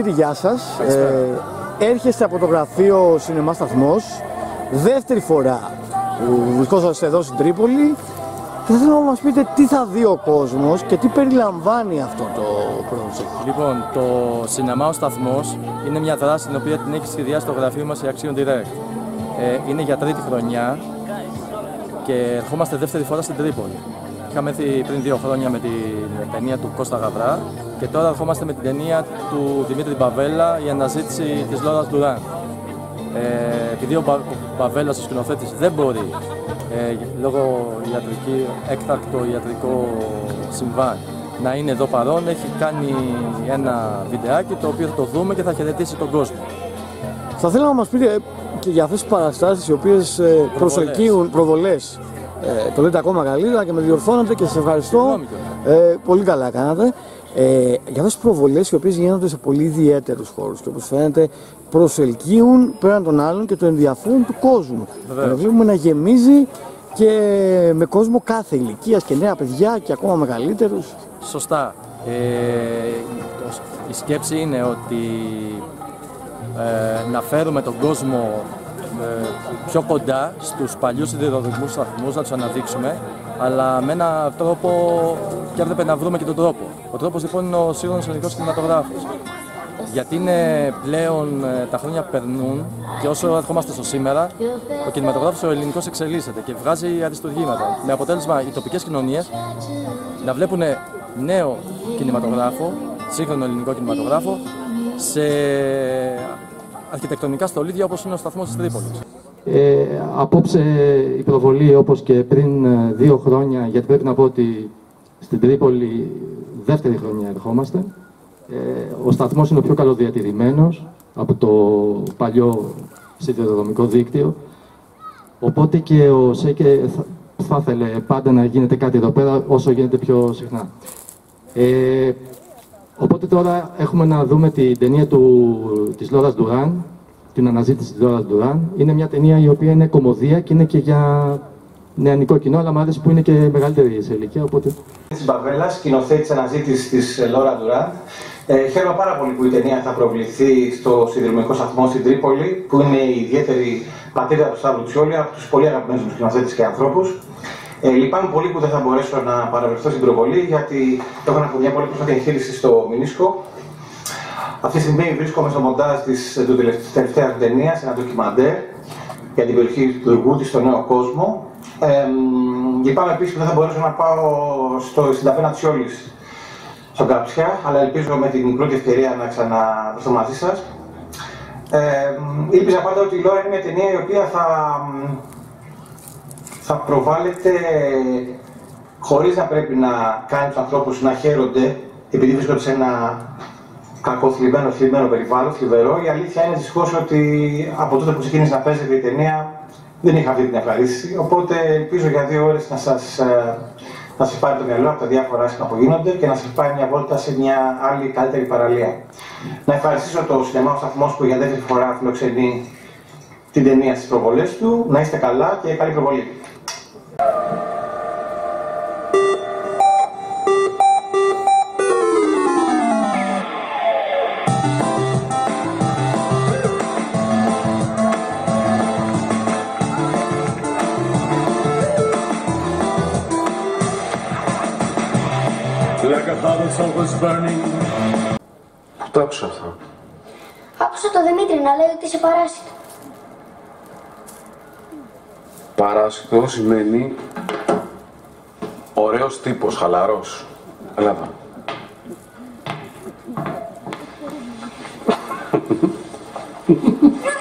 Σπίτι, γεια σας. Ε, έρχεστε από το γραφείο Σινεμά Σταθμός. Δεύτερη φορά που βρισκόσαστε εδώ στην Τρίπολη. Και θέλω να μας πείτε τι θα δει ο κόσμος και τι περιλαμβάνει αυτό το project. Λοιπόν, το Σινεμά ο Σταθμός είναι μια δράση την οποία την έχει σχεδιάσει το γραφείο μας η Action Direct. Ε, είναι για τρίτη χρονιά και ερχόμαστε δεύτερη φορά στην Τρίπολη. Είχαμε έρθει πριν δύο χρόνια με την ταινία του Κώστα Γαβρά και τώρα ερχόμαστε με την ταινία του Δημήτρη Μπαβέλα η αναζήτηση της Λόρας Ντουράν. Ε, επειδή ο, Μπα, ο Μπαβέλας, ο σκηνοθέτης, δεν μπορεί ε, λόγω ιατρική, έκτακτο ιατρικό συμβάν να είναι εδώ παρόν, έχει κάνει ένα βιντεάκι το οποίο θα το δούμε και θα χαιρετήσει τον κόσμο. Θα θέλω να μας πείτε και για αυτές τις παραστάσεις οι οποίες ε, προσελκύουν προβολές. Ε, το λέτε ακόμα καλύτερα και με διορθώνετε και σας ευχαριστώ. Ε, πολύ καλά κάνατε. Ε, για αυτές τις προβολές οι οποίες γίνονται σε πολύ ιδιαίτερους χώρους και όπως φαίνεται προσελκύουν πέραν των άλλων και το ενδιαφέρον του κόσμου. Να βλέπουμε να γεμίζει και με κόσμο κάθε ηλικίας και νέα παιδιά και ακόμα μεγαλύτερους. Σωστά. Ε, η σκέψη είναι ότι ε, να φέρουμε τον κόσμο ε, πιο κοντά στους παλιούς σιδηροδρομικούς σταθμούς, να τους αναδείξουμε, αλλά με έναν τρόπο και έπρεπε να βρούμε και τον τρόπο. Ο τρόπος λοιπόν είναι ο σύγχρονος ελληνικός κινηματογράφος. Γιατί είναι πλέον ε, τα χρόνια που περνούν και όσο ερχόμαστε στο σήμερα, ο κινηματογράφος ο ελληνικός εξελίσσεται και βγάζει αριστουργήματα. Με αποτέλεσμα οι τοπικές κοινωνίες να βλέπουν νέο κινηματογράφο, σύγχρονο ελληνικό κινηματογράφο, σε αρχιτεκτονικά στολίδια όπως είναι ο σταθμός της Τρίπολης. Ε, απόψε η προβολή όπως και πριν ε, δύο χρόνια, γιατί πρέπει να πω ότι στην Τρίπολη δεύτερη χρονιά ερχόμαστε. Ε, ο σταθμός είναι ο πιο καλοδιατηρημένος από το παλιό σιδηροδρομικό δίκτυο. Οπότε και ο ΣΕΚΕ θα, θα ήθελε πάντα να γίνεται κάτι εδώ πέρα όσο γίνεται πιο συχνά. Ε, οπότε τώρα έχουμε να δούμε την ταινία του, της Λόρας Ντουράν, την αναζήτηση της Λόρας Ντουράν. Είναι μια ταινία η οποία είναι κομμωδία και είναι και για νεανικό κοινό, αλλά μου άρεσε που είναι και μεγαλύτερη σε ηλικία. Οπότε... Της Μπαβέλα, σκηνοθέτης αναζήτησης της Λόρα Ντουράν. Ε, χαίρομαι πάρα πολύ που η ταινία θα προβληθεί στο συνδρομικό σταθμό στην Τρίπολη, που είναι η ιδιαίτερη πατρίδα του Σταύρου Τσιόλη, από τους πολύ αγαπημένους μου σκηνοθέτες και ανθρώπους. Ε, λυπάμαι πολύ που δεν θα μπορέσω να παραβρεθώ στην προβολή, γιατί έχω από μια πολύ πρόσφατη εγχείρηση στο Μινίσκο. Αυτή τη στιγμή βρίσκομαι στο μοντάζ της τελευταίας ταινίας, ένα ντοκιμαντέρ για την περιοχή του Ιργούτη στο Νέο Κόσμο. Ε, λυπάμαι επίσης που δεν θα μπορέσω να πάω στο, στην ταπένα Τσιόλη στον Καψιά, αλλά ελπίζω με την πρώτη ευκαιρία να ξαναβρεθώ μαζί σας. Ε, ήλπιζα πάντα ότι η Λόρα είναι μια ταινία η οποία θα, θα προβάλλεται χωρίς να πρέπει να κάνει τους ανθρώπους να χαίρονται επειδή βρίσκονται σε ένα κακό θλιμμένο, θλιμμένο περιβάλλον, θλιβερό. Η αλήθεια είναι δυστυχώς ότι από τότε που ξεκίνησε να παίζεται η ταινία δεν είχα αυτή την ευχαρίστηση. Οπότε ελπίζω για δύο ώρες να σας να σας πάρει το μυαλό από τα διάφορα άσχημα που γίνονται και να σας πάρει μια βόλτα σε μια άλλη καλύτερη παραλία. Να ευχαριστήσω το Σινεμά Σταθμός που για δεύτερη φορά φιλοξενεί την ταινία στις προβολές του. Να είστε καλά και καλή προβολή. Like a bottle soul was burning. Πού το άκουσα αυτό. Άκουσα το Δημήτρη να λέει ότι είσαι παράσιτο. Παράσιτο σημαίνει ωραίος τύπος, χαλαρός. Έλα εδώ.